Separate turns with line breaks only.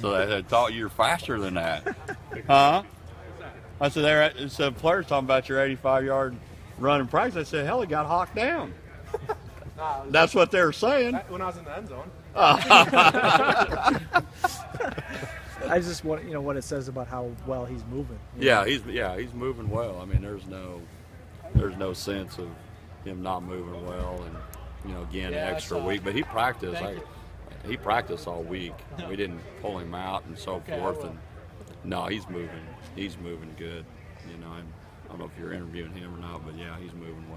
So they, they thought you were faster than that. Huh? I said, there. So players talking about your 85 yard running in practice. I said, hell, he got hawked down.
Nah,
That's what they were saying.
when I was in the end zone.
I just want you know what it says about how well he's moving.
Yeah, he's yeah he's moving well. I mean, there's no there's no sense of him not moving well, and you know, again,
Yeah, I
extra
saw
week. But he practiced.
Thank
I,
you.
He practiced all week. We didn't pull him out and so
Okay,
forth. And no, he's moving. He's moving good. You know, and I don't know if you're interviewing him or not, but yeah, he's moving well.